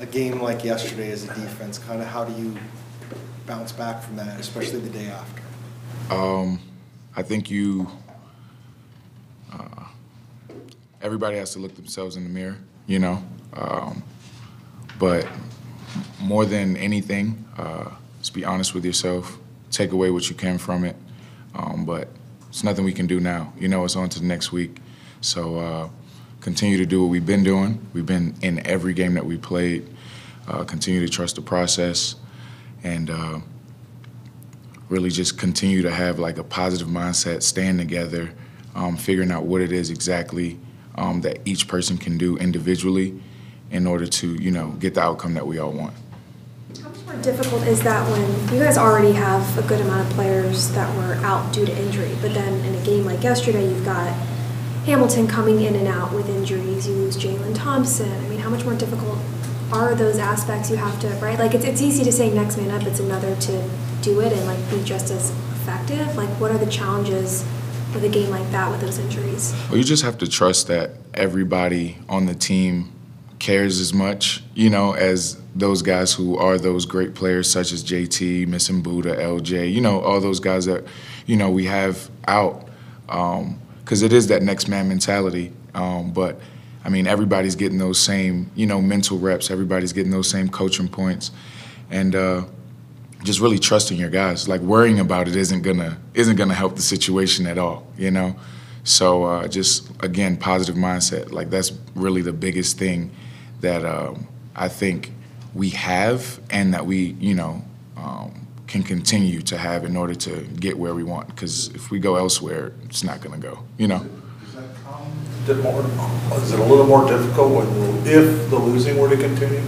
a game like yesterday as a defense, kind of how do you bounce back from that, especially the day after? Um, I think you. Uh, everybody has to look themselves in the mirror, you know. Um, but more than anything, uh, just be honest with yourself. Take away what you can from it. Um, but it's nothing we can do now. You know, it's on to the next week. So uh, continue to do what we've been doing. We've been in every game that we played. Uh, continue to trust the process, and uh, really just continue to have like a positive mindset, staying together, um, figuring out what it is exactly um, that each person can do individually in order to, you know, get the outcome that we all want. How much more difficult is that when you guys already have a good amount of players that were out due to injury, but then in a game like yesterday, you've got Hamilton coming in and out with injuries, you lose Jalen Thompson. I mean, how much more difficult are those aspects you have to, right? Like, it's, it's easy to say next man up, it's another to do it and like be just as effective. Like, what are the challenges with a game like that with those injuries? Well, you just have to trust that everybody on the team cares as much, you know, as those guys who are those great players such as JT, Missing Budda, LJ, you know, all those guys that, you know, we have out. Um, Because it is that next man mentality. Um, but, I mean, everybody's getting those same, you know, mental reps. Everybody's getting those same coaching points. And, uh, just really trusting your guys. Like worrying about it isn't gonna isn't gonna help the situation at all, you know. So uh, just again, positive mindset. Like that's really the biggest thing that um, I think we have, and that we you know um, can continue to have in order to get where we want. Because if we go elsewhere, it's not gonna go, you know. Is it more, is it a little more difficult when, if the losing were to continue,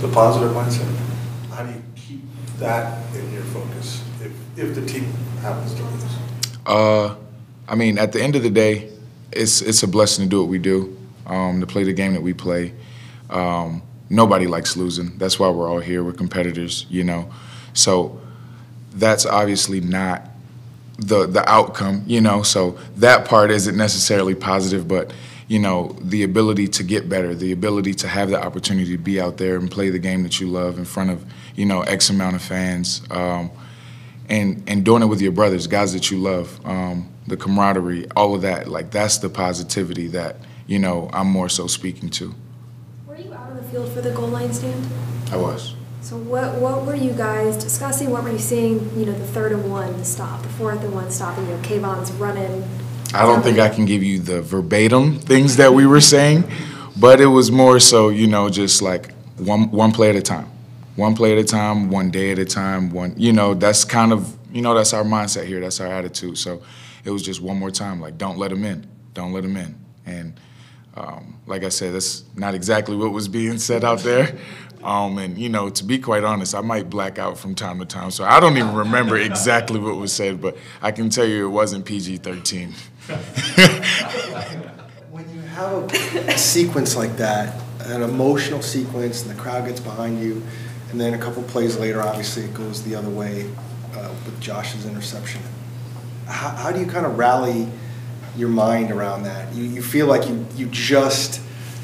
the positive mindset? How do you keep that in your focus if, if the team happens to lose? Uh, I mean, at the end of the day, it's it's a blessing to do what we do, um, to play the game that we play. Um, nobody likes losing. That's why we're all here. We're competitors, you know. So that's obviously not the the outcome, you know. So that part isn't necessarily positive, but you know, the ability to get better, the ability to have the opportunity to be out there and play the game that you love in front of, you know, X amount of fans, um, and and doing it with your brothers, guys that you love, um, the camaraderie, all of that. Like that's the positivity that you know I'm more so speaking to. Were you out on the field for the goal line stand? I was. So what what were you guys discussing? What were you seeing? You know, the third and one stop, the fourth and one stop, and you know, Kayvon's running I don't think I can give you the verbatim things that we were saying, but it was more so, you know, just like one one play at a time, one play at a time, one day at a time, one. You know, that's kind of you know that's our mindset here. That's our attitude. So it was just one more time, like don't let them in, don't let them in, and. Um, like I said, that's not exactly what was being said out there. Um, and, you know, to be quite honest, I might black out from time to time. So I don't even remember exactly what was said, but I can tell you it wasn't PG 13. when you have a, a, sequence like that, an emotional sequence, and the crowd gets behind you, and then a couple plays later, obviously it goes the other way uh, with Josh's interception. How, how, do you kind of rally your mind around that? You, you feel like you, you just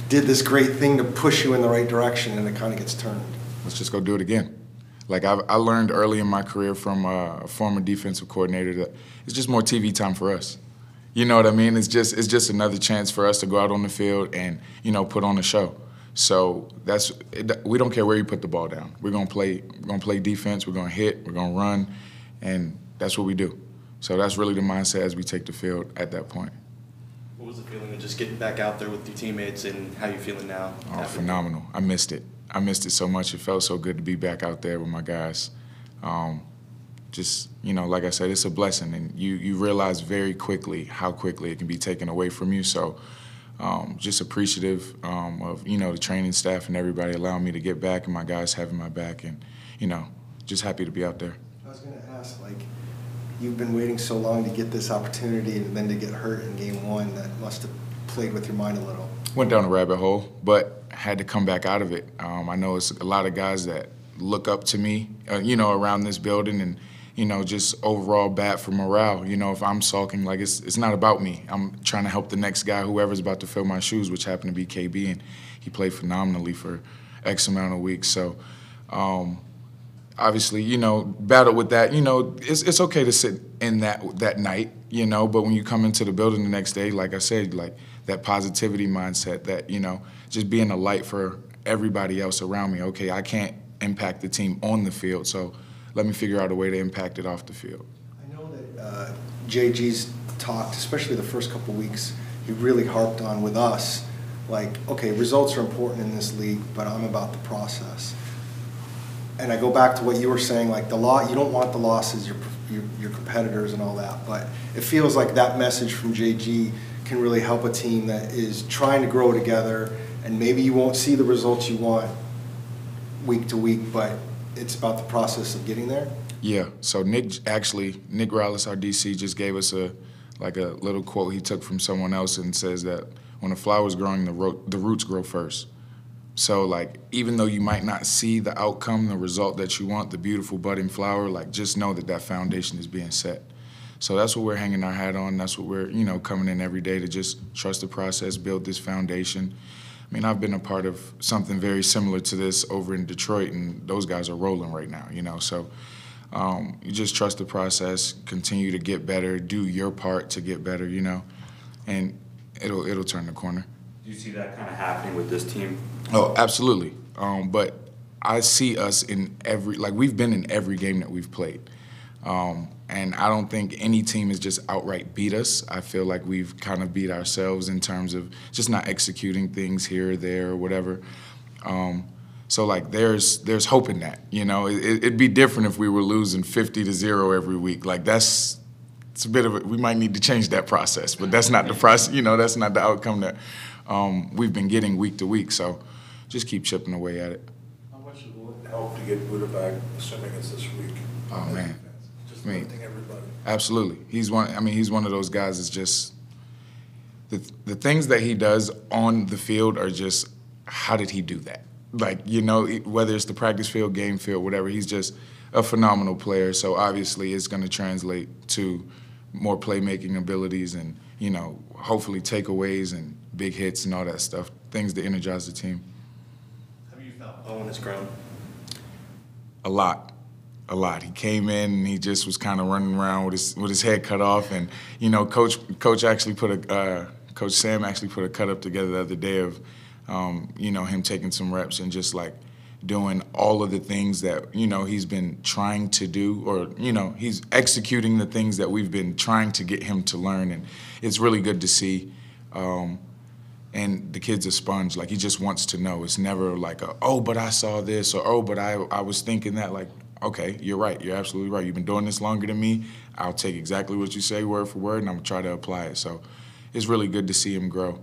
did this great thing to push you in the right direction, and it kind of gets turned. Let's just go do it again. Like I've, i learned early in my career from uh, a former defensive coordinator that it's just more TV time for us. You know what I mean? It's just it's just another chance for us to go out on the field and you know put on a show. So that's we don't care where you put the ball down. We're gonna play we're gonna play defense. We're gonna hit. We're gonna run, and that's what we do. So that's really the mindset as we take the field at that point. What was the feeling of just getting back out there with your teammates, and how you feeling now? Oh, phenomenal! I missed it. I missed it so much. It felt so good to be back out there with my guys. Um, just you know, like I said, it's a blessing, and you you realize very quickly how quickly it can be taken away from you. So, um, just appreciative um, of you know the training staff and everybody allowing me to get back, and my guys having my back, and you know, just happy to be out there. I was going to ask, like, you've been waiting so long to get this opportunity, and then to get hurt in game one, that must have played with your mind a little. Went down a rabbit hole, but had to come back out of it. Um, I know it's a lot of guys that look up to me, uh, you know, around this building and you know, just overall bad for morale. You know, if I'm sulking, like it's it's not about me. I'm trying to help the next guy, whoever's about to fill my shoes, which happened to be KB, and he played phenomenally for X amount of weeks. So, um, obviously, you know, battle with that. You know, it's it's okay to sit in that that night, you know, but when you come into the building the next day, like I said, like that positivity mindset, that you know, just being a light for everybody else around me. Okay, I can't impact the team on the field, so let me figure out a way to impact it off the field. I know that uh, JG's talked, especially the first couple weeks, he really harped on with us, like, okay, results are important in this league, but I'm about the process. And I go back to what you were saying, like the law, you don't want the losses, your, your, your competitors and all that, but it feels like that message from JG can really help a team that is trying to grow together, and maybe you won't see the results you want week to week, but it's about the process of getting there. Yeah. So Nick actually, Nick Rallis, our DC, just gave us a like a little quote he took from someone else and says that when a flower is growing, the ro- the roots grow first. So like even though you might not see the outcome, the result that you want, the beautiful budding flower, like just know that that foundation is being set. So that's what we're hanging our hat on. That's what we're you know coming in every day to just trust the process, build this foundation. I mean, I've been a part of something very similar to this over in Detroit, and those guys are rolling right now. You know, so um, you just trust the process, continue to get better, do your part to get better. You know, and it'll it'll turn the corner. Do you see that kind of happening with this team? Oh, absolutely. Um, but I see us in every like we've been in every game that we've played. Um, and I don't think any team has just outright beat us. I feel like we've kind of beat ourselves in terms of just not executing things here or there or whatever. Um, so like there's there's hope in that. You know, it, would be different if we were losing 50 to zero every week. Like that's it's a bit of a, we might need to change that process, but that's not the process. You know, that's not the outcome that um, we've been getting week to week. So just keep chipping away at it. How much will it help to get Budda back, assuming it's this week? Oh, man. Just I mean, everybody. Absolutely. He's one. I mean, he's one of those guys. That's just the the things that he does on the field are just. How did he do that? Like you know, whether it's the practice field, game field, whatever. He's just a phenomenal player. So obviously, it's going to translate to more playmaking abilities and you know, hopefully takeaways and big hits and all that stuff. Things to energize the team. Owen has grown? A lot a lot. He came in and he just was kind of running around with his with his head cut off, and you know, coach coach actually put a uh, coach Sam actually put a cut up together the other day of um, you know him taking some reps and just like doing all of the things that you know he's been trying to do or you know he's executing the things that we've been trying to get him to learn and it's really good to see um, and the kid's a sponge like he just wants to know it's never like a, oh but i saw this or oh but i, I was thinking that like okay, you're right. You're absolutely right. You've been doing this longer than me. I'll take exactly what you say word for word, and I'm gonna try to apply it. So it's really good to see him grow.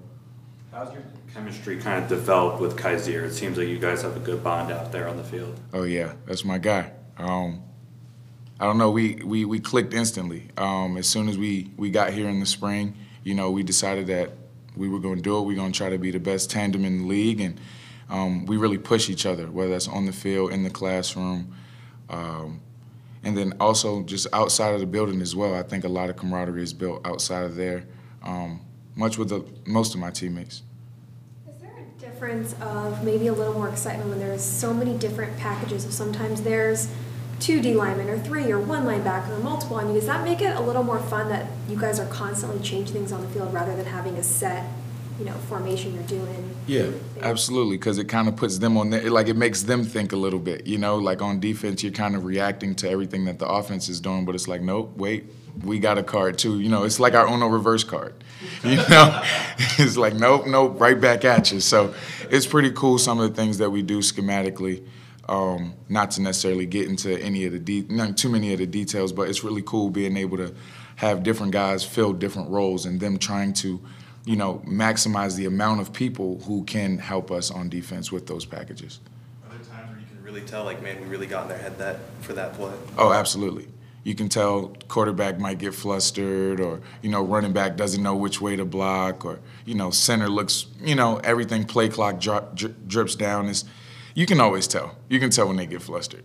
How's your chemistry kind of developed with Kyzir? It seems like you guys have a good bond out there on the field. Oh yeah, that's my guy. Um, I don't know. We we we clicked instantly. Um, as soon as we we got here in the spring, you know, we decided that we were going to do it. We are going to try to be the best tandem in the league, and um, we really push each other, whether that's on the field, in the classroom. Um, and then also just outside of the building as well. I think a lot of camaraderie is built outside of there, um, much with the, most of my teammates. Is there a difference of maybe a little more excitement when there's so many different packages sometimes there's two D linemen or three or one linebacker or multiple? I mean, does that make it a little more fun that you guys are constantly changing things on the field rather than having a set you know formation you're doing. Yeah, absolutely, because it kind of puts them on there. Like it makes them think a little bit. You know, like on defense, you're kind of reacting to everything that the offense is doing, but it's like, nope, wait, we got a card too. You know, it's like our own reverse card. You know, it's like nope, nope, right back at you. So it's pretty cool some of the things that we do schematically. Um, not to necessarily get into any of the de- not too many of the details, but it's really cool being able to have different guys fill different roles and them trying to you know, maximize the amount of people who can help us on defense with those packages. Are there times where you can really tell, like, man, we really got in their head that for that play? Oh, absolutely. You can tell quarterback might get flustered, or you know, running back doesn't know which way to block, or you know, center looks, you know, everything play clock drop, dri drips down. Is you can always tell. You can tell when they get flustered.